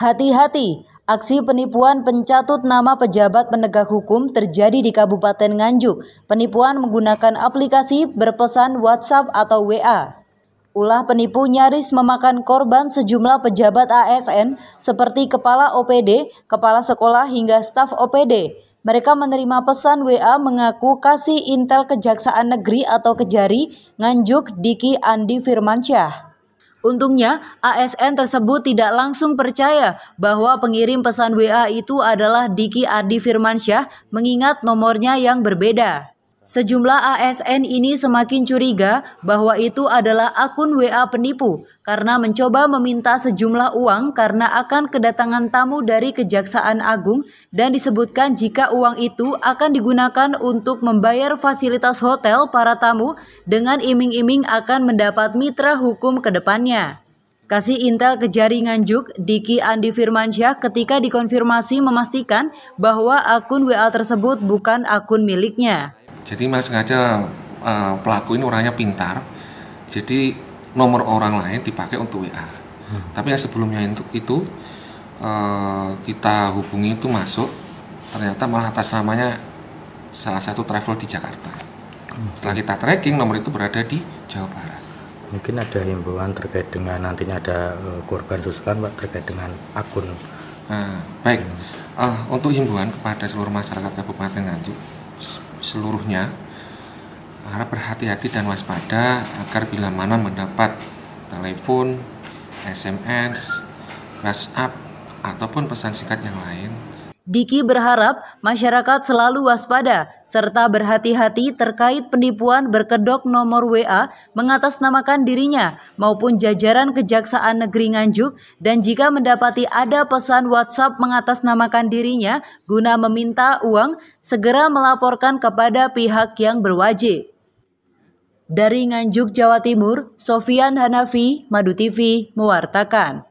Hati-hati, aksi penipuan pencatut nama pejabat penegak hukum terjadi di Kabupaten Nganjuk. Penipuan menggunakan aplikasi berpesan WhatsApp atau WA. Ulah penipu nyaris memakan korban sejumlah pejabat ASN seperti kepala OPD, kepala sekolah hingga staf OPD. Mereka menerima pesan WA mengaku kasih intel Kejaksaan Negeri atau Kejari Nganjuk Diki Andi Firmansyah. Untungnya, ASN tersebut tidak langsung percaya bahwa pengirim pesan WA itu adalah Diki Ardi Firmansyah mengingat nomornya yang berbeda. Sejumlah ASN ini semakin curiga bahwa itu adalah akun WA penipu karena mencoba meminta sejumlah uang karena akan kedatangan tamu dari Kejaksaan Agung dan disebutkan jika uang itu akan digunakan untuk membayar fasilitas hotel para tamu dengan iming-iming akan mendapat mitra hukum ke depannya. Kasih Intel ke jaringan Juk, Diki Andi Firmansyah ketika dikonfirmasi memastikan bahwa akun WA tersebut bukan akun miliknya. Jadi mas sengaja uh, pelaku ini orangnya pintar, jadi nomor orang lain dipakai untuk WA. Hmm. Tapi yang sebelumnya itu, itu uh, kita hubungi itu masuk, ternyata malah atas namanya salah satu travel di Jakarta. Hmm. Setelah kita tracking nomor itu berada di Jawa Barat. Mungkin ada himbauan terkait dengan nantinya ada uh, korban susulan pak terkait dengan akun. Nah, baik, uh, untuk himbauan kepada seluruh masyarakat Kabupaten Nganjuk seluruhnya. Harap berhati-hati dan waspada agar bila mana mendapat telepon, SMS, WhatsApp, ataupun pesan singkat yang lain Diki berharap masyarakat selalu waspada serta berhati-hati terkait penipuan berkedok nomor WA mengatasnamakan dirinya maupun jajaran Kejaksaan Negeri Nganjuk dan jika mendapati ada pesan WhatsApp mengatasnamakan dirinya guna meminta uang segera melaporkan kepada pihak yang berwajib. Dari Nganjuk, Jawa Timur, Sofian Hanafi, Madu TV, mewartakan.